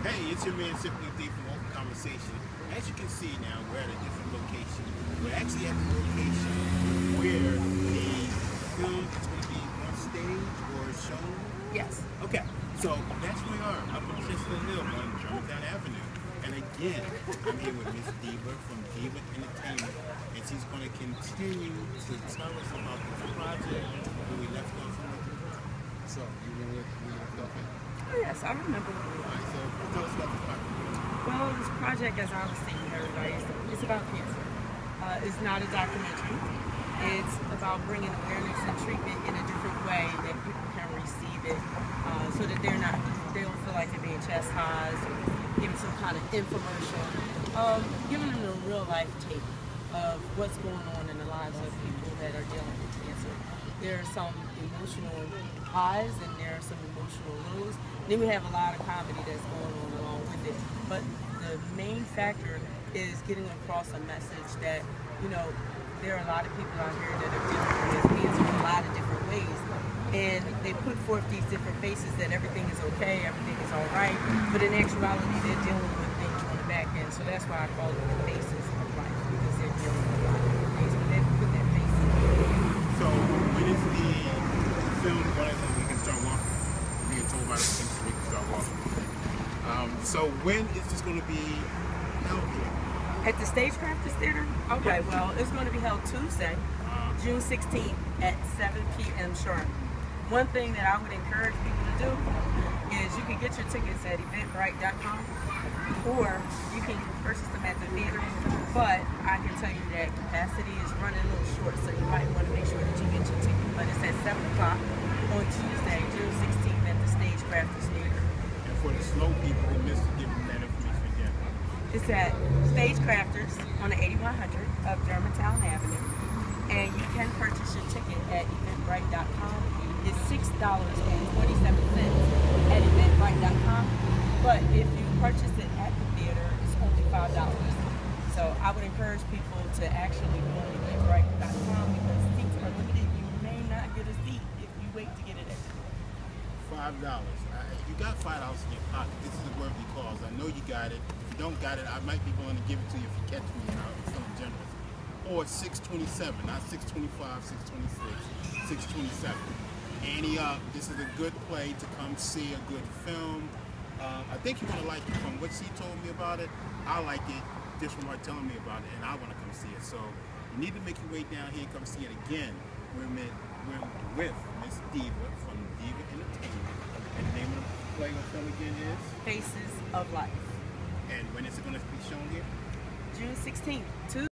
Hey, it's your man Simply D from Open Conversation. As you can see now, we're at a different location. We're actually at the location where the film is going to be on stage or shown. Yes. Okay, so that's where we are, up on Chestnut Hill on Germantown Avenue. And again, I'm here with Miss Deeva from Deeva Entertainment, and she's going to continue to tell us about this project where we left off. So, you remember where we left off at? Oh, yes, I remember. Well, this project, as I was saying everybody, is it's about cancer. Uh, it's not a documentary. It's about bringing awareness and treatment in a different way that people can receive it, uh, so that they're not, they don't feel like they're being chastised or given some kind of infomercial. Um, giving them a real life take of what's going on in the lives of people that are dealing with cancer. There are some emotional highs and there are some emotional lows. Then we have a lot of comedy that's going on along with it. But the main factor is getting across a message that, you know, there are a lot of people out here that are dealing with cancer in a lot of different ways. And they put forth these different faces that everything is okay, everything is all right. But in actuality, they're dealing with things on the back end. So that's why I call it the faces of life because they're dealing with a lot of different things. But they put their faces So when is the film going so we can start walking? We get told by the police we can start walking. Um, so when is this going to be held here? At the Stagecrafters Theater? Okay, well, it's going to be held Tuesday, June 16th at 7 p.m. sharp. One thing that I would encourage people to do is you can get your tickets at eventbrite.com or you can purchase them at the theater. But I can tell you that capacity is running a little short, so you might want to make sure that you get your ticket. But it's at 7 o'clock Tuesday, June 16th at the Stagecrafters Theater. And for the slow people who missed it, give them that information again. It's at Stagecrafters on the 8100 of Germantown Avenue. And you can purchase your ticket at eventbrite.com. It's $6.27 at eventbrite.com. But if you purchase it at the theater, it's only $5. So I would encourage people to actually go to eventbrite.com because seats are limited. You may not get a seat if you wait to get it at the Five dollars. You got five dollars in your pocket. This is a worthy cause. I know you got it. If you don't got it, I might be willing to give it to you if you catch me. I'm feeling generous. Or six twenty-seven, not six twenty-five, six twenty-six, six twenty-seven. Annie up. This is a good play to come see a good film. Uh, I think you're gonna like it. From what she told me about it, I like it. Just from her telling me about it, and I want to come see it. So you need to make your way down here and come see it again. We're with Miss Deeva from Deeva Entertainment, and the name of the play or film again is. Faces of Life. And when is it going to be shown here? June 16th, Tuesday.